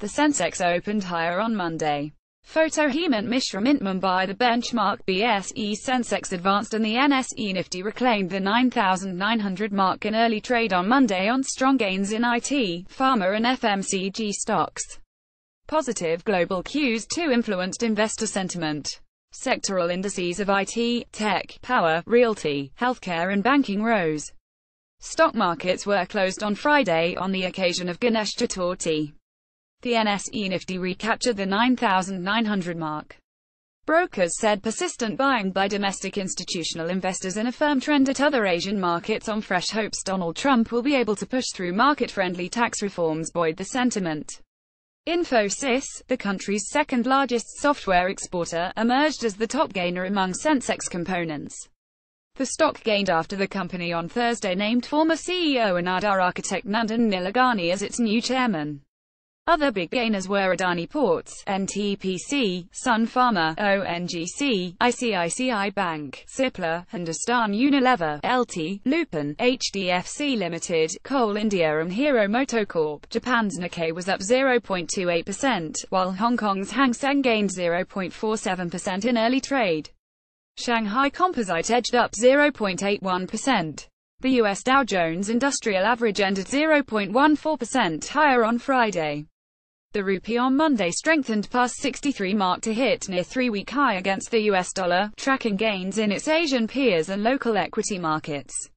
The Sensex opened higher on Monday. Photo Hemant Mishra Mint Mumbai The benchmark BSE Sensex advanced and the NSE Nifty reclaimed the 9,900 mark in early trade on Monday on strong gains in IT, pharma and FMCG stocks. Positive global cues too influenced investor sentiment. Sectoral indices of IT, tech, power, realty, healthcare and banking rose. Stock markets were closed on Friday on the occasion of Ganesh Chaturthi. The NSE Nifty recaptured the 9,900 mark. Brokers said persistent buying by domestic institutional investors and a firm trend at other Asian markets on fresh hopes Donald Trump will be able to push through market-friendly tax reforms buoyed the sentiment. Infosys, the country's second-largest software exporter, emerged as the top gainer among Sensex components. The stock gained after the company on Thursday named former CEO and Aadhaar architect Nandan Nilekani as its new chairman. Other big gainers were Adani Ports, NTPC, Sun Pharma, ONGC, ICICI Bank, Cipla, Hindustan Unilever, LT, Lupin, HDFC Limited, Coal India and Hero MotoCorp. Japan's Nikkei was up 0.28%, while Hong Kong's Hang Seng gained 0.47% in early trade. Shanghai Composite edged up 0.81%. The U.S. Dow Jones Industrial Average ended 0.14% higher on Friday. The rupee on Monday strengthened past 63 mark to hit near three-week high against the US dollar, tracking gains in its Asian peers and local equity markets.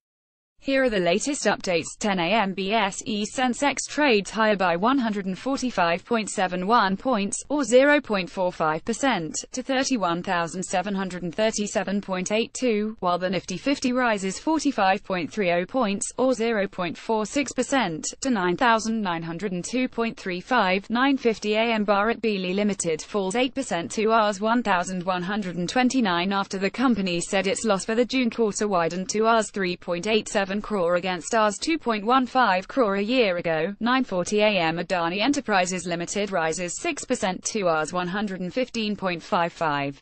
Here are the latest updates. 10 a.m. BSE Sensex trades higher by 145.71 points, or 0.45%, to 31,737.82, while the Nifty 50 rises 45.30 points, or 0.46%, to 9,902.35. 9.50 a.m. Bharat Bijlee Limited falls 8% to Rs 1,129 after the company said its loss for the June quarter widened to Rs 3.87 crore against Rs 2.15 crore a year ago. 9.40 am Adani Enterprises Limited rises 6% to Rs 115.55.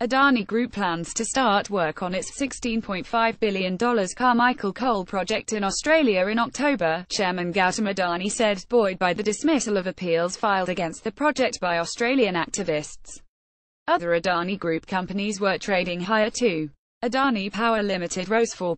Adani Group plans to start work on its $16.5 billion Carmichael coal project in Australia in October, Chairman Gautam Adani said, buoyed by the dismissal of appeals filed against the project by Australian activists. Other Adani Group companies were trading higher too. Adani Power Limited rose 4%,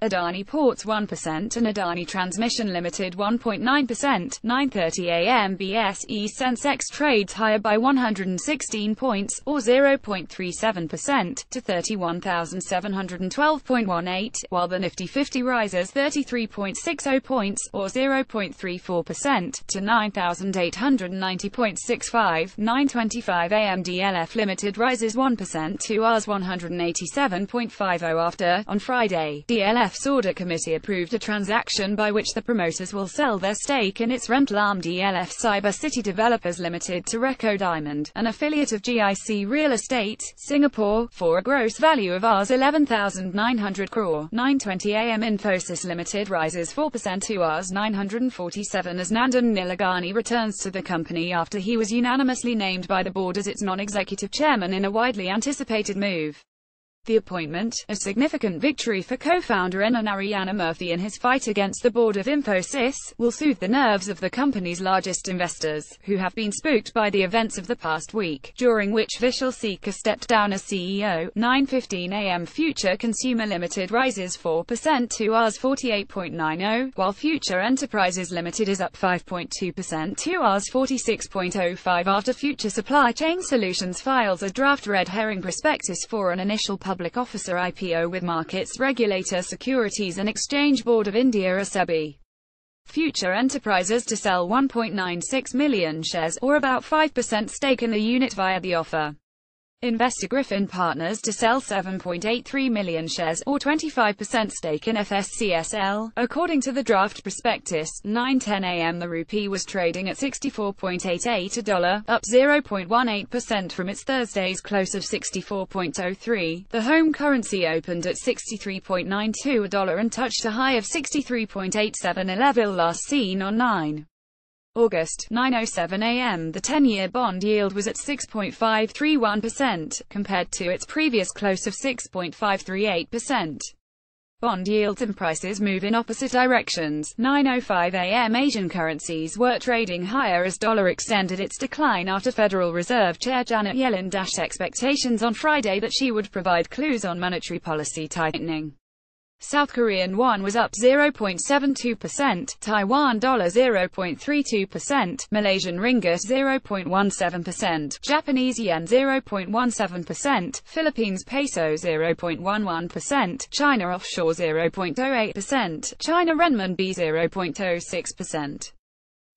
Adani Ports 1% and Adani Transmission Limited 1.9%. 9.30 am BSE Sensex trades higher by 116 points, or 0.37%, to 31,712.18, while the Nifty 50 rises 33.60 points, or 0.34%, to 9,890.65. 9.25 am DLF Limited rises 1% to Rs 187. 1.50 after, on Friday, DLF's audit committee approved a transaction by which the promoters will sell their stake in its rental arm DLF Cyber City Developers Limited to Reco Diamond, an affiliate of GIC Real Estate, Singapore, for a gross value of Rs 11,900 crore. 9.20 am Infosys Limited rises 4% to Rs 947 as Nandan Nilekani returns to the company after he was unanimously named by the board as its non-executive chairman in a widely anticipated move. The appointment, a significant victory for co-founder N. Narayana Murthy in his fight against the board of Infosys, will soothe the nerves of the company's largest investors, who have been spooked by the events of the past week, during which Vishal Sikka stepped down as CEO. 9.15 am Future Consumer Limited rises 4% to Rs 48.90, while Future Enterprises Limited is up 5.2% to Rs 46.05 after Future Supply Chain Solutions files a draft red herring prospectus for an initial public officer IPO with markets regulator Securities and Exchange Board of India or SEBI. Future Enterprises to sell 1.96 million shares, or about 5% stake in the unit via the offer. Investor Griffin Partners to sell 7.83 million shares, or 25% stake in FSCSL. According to the draft prospectus, 9.10 am the rupee was trading at 64.88 a dollar, up 0.18% from its Thursday's close of 64.03. The home currency opened at 63.92 a dollar and touched a high of 63.87 a level last seen on 9. August, 9.07 am the 10-year bond yield was at 6.531%, compared to its previous close of 6.538%. Bond yields and prices move in opposite directions. 9.05 am Asian currencies were trading higher as dollar extended its decline after Federal Reserve Chair Janet Yellen dashed expectations on Friday that she would provide clues on monetary policy tightening. South Korean won was up 0.72%, Taiwan dollar 0.32%, Malaysian ringgit 0.17%, Japanese yen 0.17%, Philippines peso 0.11%, China offshore 0.08%, China renminbi 0.06%.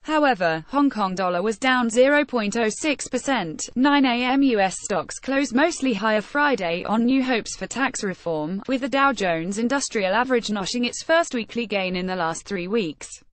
However, Hong Kong dollar was down 0.06%. 9 a.m. U.S. stocks closed mostly higher Friday on new hopes for tax reform, with the Dow Jones Industrial Average notching its first weekly gain in the last three weeks.